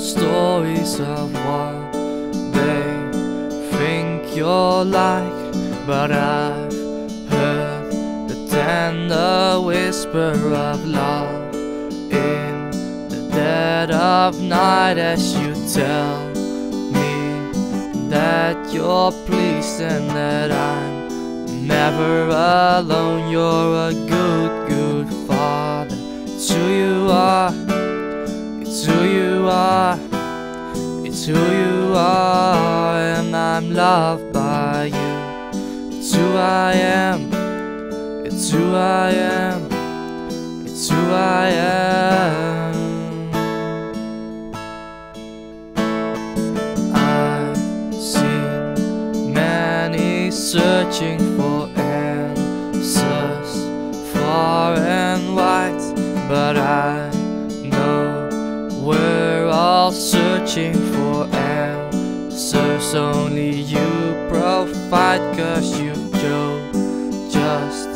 because of what they think you're like. But I've heard the tender whisper of love in the dead of night as you tell me that you're pleased and that I'm never alone. You're a good, good father. It's you are. It's who you are. It's who you are, and I'm loved by you. It's who I am. It's who I am. It's who I am. I've seen many searching for answers far and wide, but searching for answers. Only you provide, cause you know just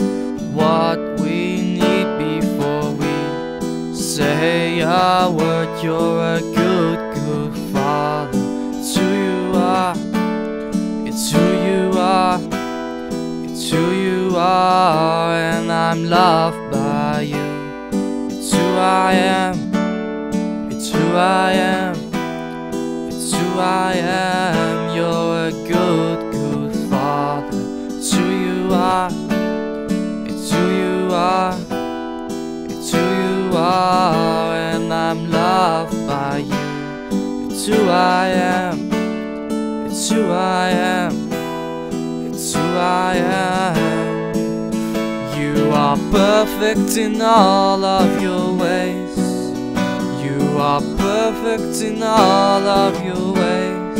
what we need before we say a word. You're a good, good father. It's who you are. It's who you are. It's who you are, and I'm loved by you. It's who I am. I am. It's who I am. You're a good, good father. It's who you are. It's who you are. It's who you are, and I'm loved by you. It's who I am. It's who I am. It's who I am. You are perfect in all of your ways. You are perfect in all of your ways.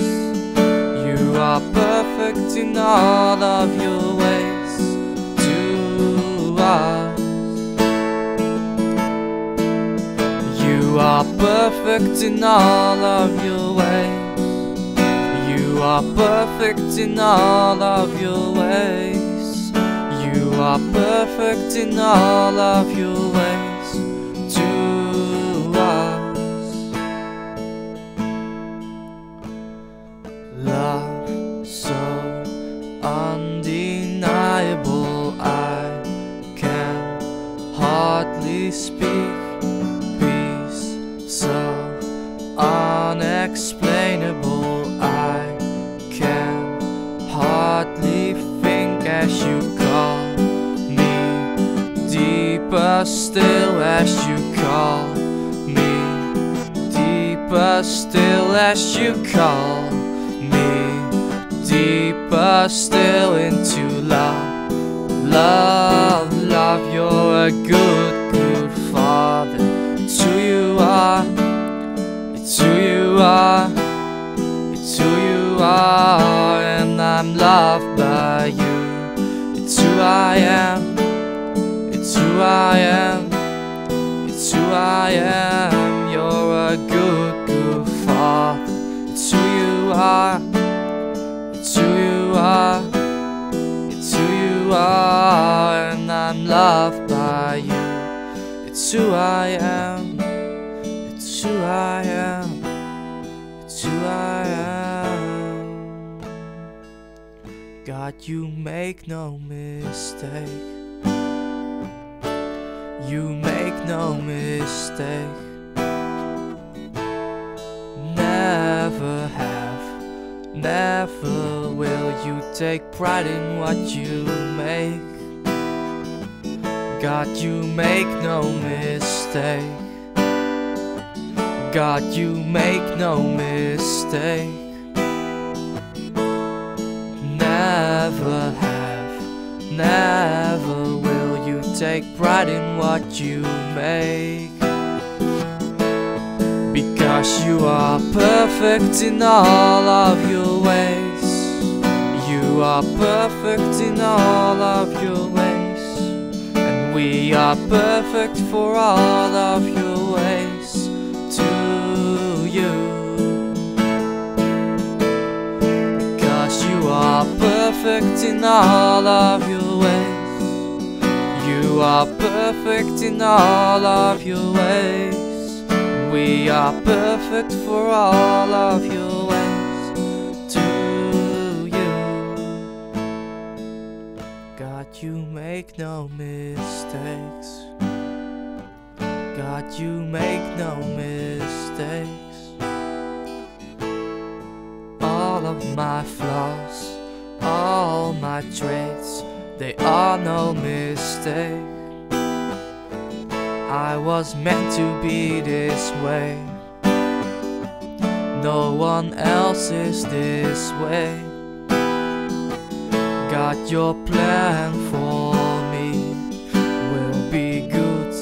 You are perfect in all of your ways to us. You are perfect in all of your ways. You are perfect in all of your ways. You are perfect in all of your ways as you call me. Deeper still as you call me. Deeper still as you call me. Deeper still into love. Love, love, you're a good, good father. It's who you are. It's who you are. It's who you are, and I'm loved I am. It's who I am. You're a good, good father. It's who you are. It's who you are. It's who you are, and I'm loved by you. It's who I am. It's who I am. It's who I am. God, you make no mistake. You make no mistake. Never have, never will you take pride in what you make. God, you make no mistake. God, you make no mistake. Never have, never take pride in what you make. Because you are perfect in all of your ways. You are perfect in all of your ways. And we are perfect for all of your ways to you. Because you are perfect in all of your ways. You are perfect in all of your ways. we are perfect for all of your ways to you. God, you make no mistakes. God, you make no mistakes. All of my flaws, all my traits, they are no mistake. I was meant to be this way. No one else is this way. Got your plan for me will be good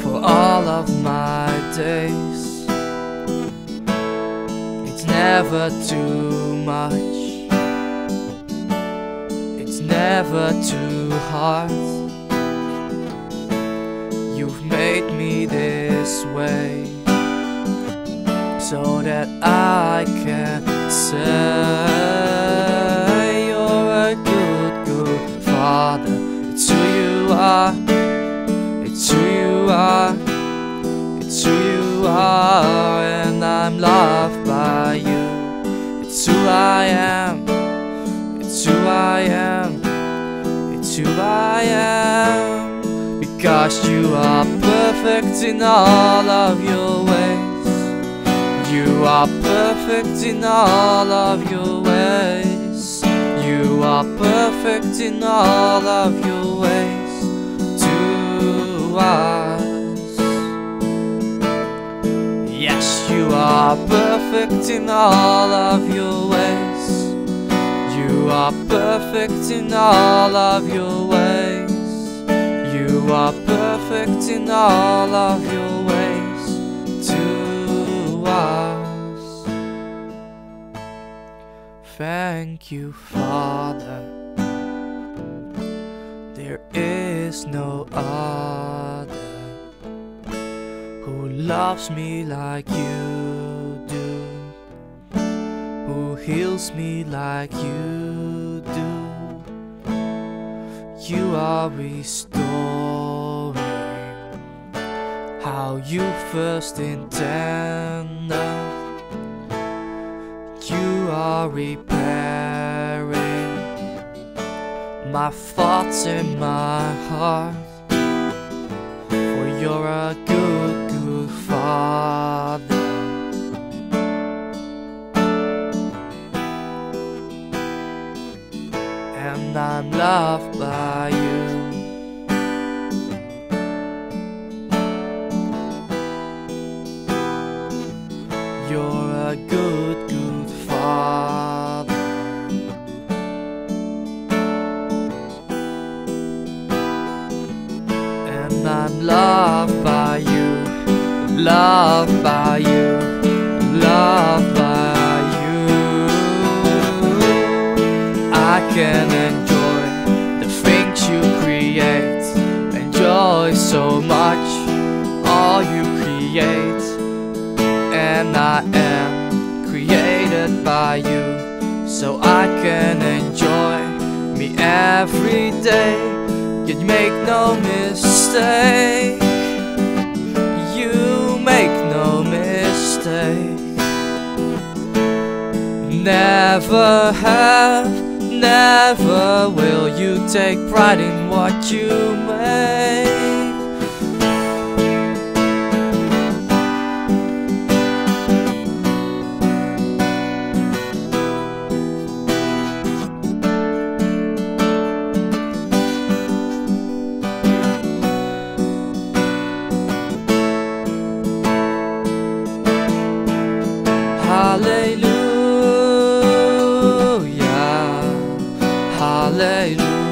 for all of my days. It's never too much. Never too hard. You've made me this way so that I can say I am. Because you are perfect in all of your ways. You are perfect in all of your ways. You are perfect in all of your ways to us. Yes, you are perfect in all of your ways. You are perfect in all of your ways. You are perfect in all of your ways to us. Thank you, Father. There is no other who loves me like you heals me like you do. You are restoring how you first intended. You are repairing my thoughts and my heart. For you're a good, you make no mistake. Never have never will you take pride in what you make Hallelujah.